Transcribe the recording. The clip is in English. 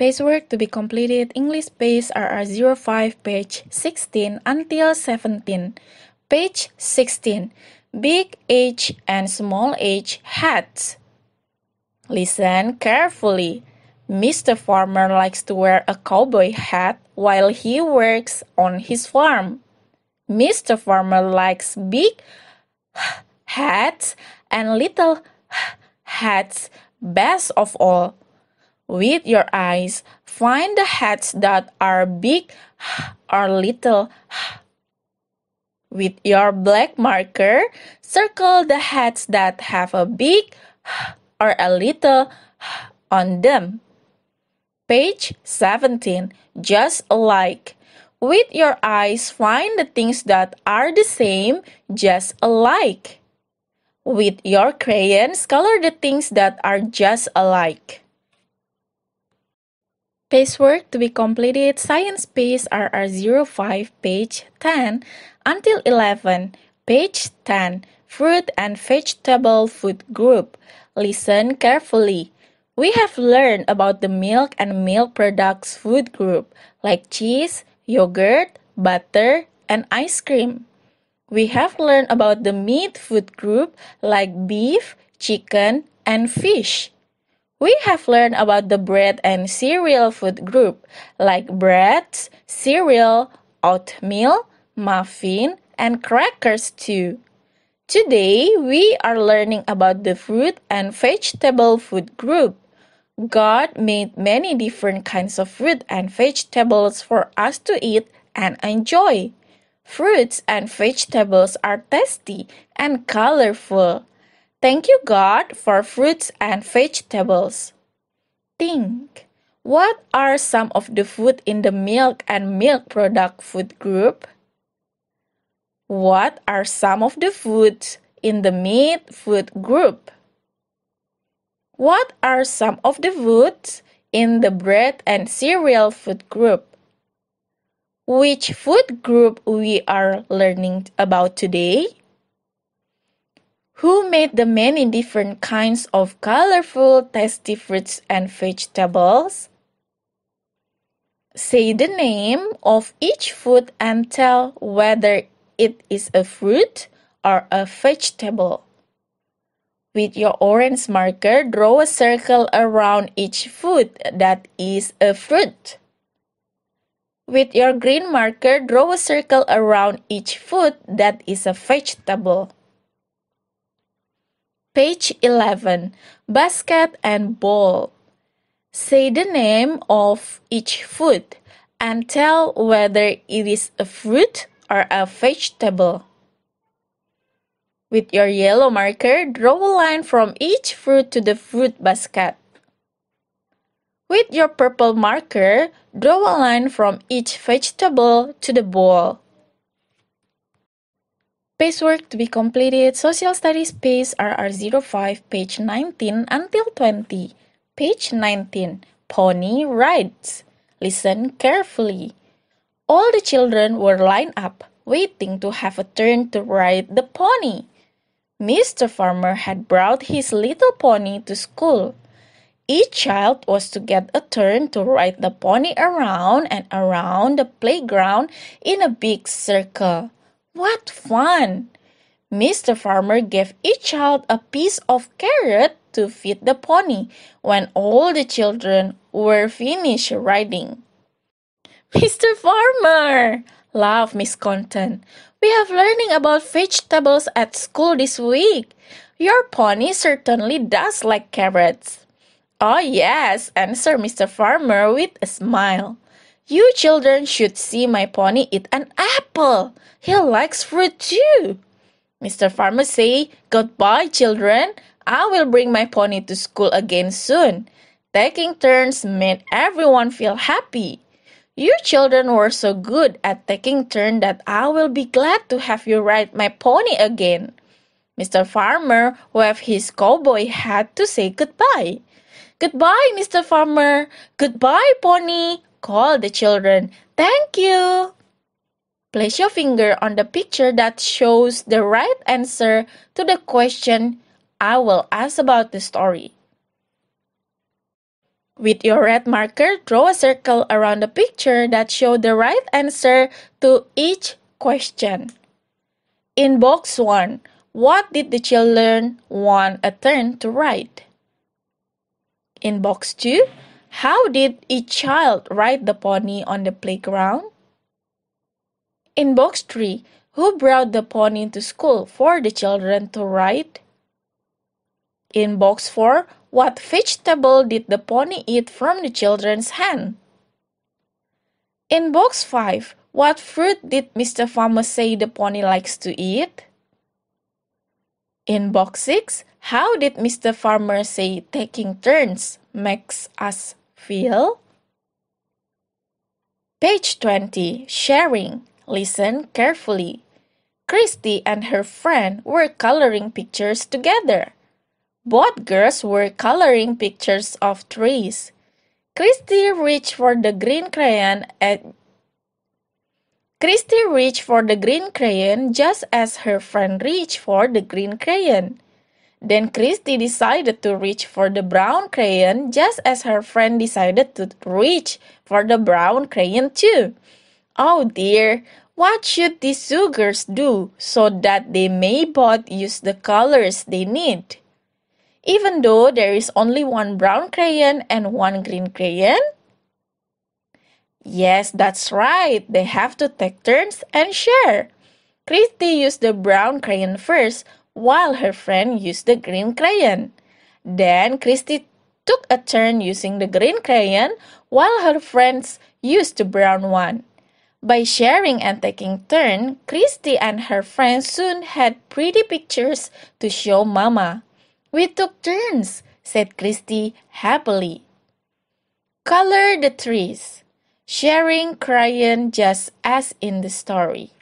Pacework to be completed English Pace RR05 page 16 until 17. Page 16. Big H and small h hats. Listen carefully. Mr. Farmer likes to wear a cowboy hat while he works on his farm. Mr. Farmer likes big hats and little hats best of all. With your eyes, find the hats that are big or little. With your black marker, circle the hats that have a big or a little on them. Page 17. Just alike. With your eyes, find the things that are the same, just alike. With your crayons, color the things that are just alike. Pacework to be completed Science Pace RR05 page 10 until 11 page 10 Fruit and Vegetable Food Group Listen carefully. We have learned about the milk and milk products food group like cheese, yogurt, butter, and ice cream. We have learned about the meat food group like beef, chicken, and fish. We have learned about the bread and cereal food group like breads, cereal, oatmeal, muffin, and crackers too. Today, we are learning about the fruit and vegetable food group. God made many different kinds of fruit and vegetables for us to eat and enjoy. Fruits and vegetables are tasty and colorful. Thank you, God, for fruits and vegetables. Think. What are some of the food in the milk and milk product food group? What are some of the foods in the meat food group? What are some of the foods in the bread and cereal food group? Which food group we are learning about today? Who made the many different kinds of colorful, tasty fruits and vegetables? Say the name of each food and tell whether it is a fruit or a vegetable. With your orange marker, draw a circle around each food that is a fruit. With your green marker, draw a circle around each food that is a vegetable. Page 11 Basket and Bowl. Say the name of each food and tell whether it is a fruit or a vegetable. With your yellow marker, draw a line from each fruit to the fruit basket. With your purple marker, draw a line from each vegetable to the bowl. Pacework to be completed Social Studies Pace RR05 page 19 until 20. Page 19 Pony Rides. Listen carefully. All the children were lined up, waiting to have a turn to ride the pony. Mr. Farmer had brought his little pony to school. Each child was to get a turn to ride the pony around and around the playground in a big circle. What fun! Mr. Farmer gave each child a piece of carrot to feed the pony when all the children were finished riding. Mr. Farmer, laughed Miss Content, we have learning about vegetables at school this week. Your pony certainly does like carrots. Oh, yes, answered Mr. Farmer with a smile. You children should see my pony eat an apple. He likes fruit too. Mr. Farmer say, Goodbye, children. I will bring my pony to school again soon. Taking turns made everyone feel happy. You children were so good at taking turns that I will be glad to have you ride my pony again. Mr. Farmer waved his cowboy hat to say goodbye. Goodbye, Mr. Farmer. Goodbye, pony call the children, Thank you! Place your finger on the picture that shows the right answer to the question I will ask about the story. With your red marker, draw a circle around the picture that shows the right answer to each question. In box 1, what did the children want a turn to write? In box 2, how did each child ride the pony on the playground? In box 3, who brought the pony to school for the children to ride? In box 4, what vegetable did the pony eat from the children's hand? In box 5, what fruit did Mr. Farmer say the pony likes to eat? In box 6, how did Mr. Farmer say taking turns makes us feel? Page 20, Sharing. Listen carefully. Christy and her friend were coloring pictures together. Both girls were coloring pictures of trees. Christy reached for the green crayon at Christy reached for the green crayon just as her friend reached for the green crayon. Then Christy decided to reach for the brown crayon just as her friend decided to reach for the brown crayon too. Oh dear, what should these sugars do so that they may both use the colors they need? even though there is only one brown crayon and one green crayon? Yes, that's right. They have to take turns and share. Christy used the brown crayon first, while her friend used the green crayon. Then Christy took a turn using the green crayon, while her friends used the brown one. By sharing and taking turn, Christy and her friends soon had pretty pictures to show Mama. We took turns, said Christy happily. Color the trees, sharing crayon just as in the story.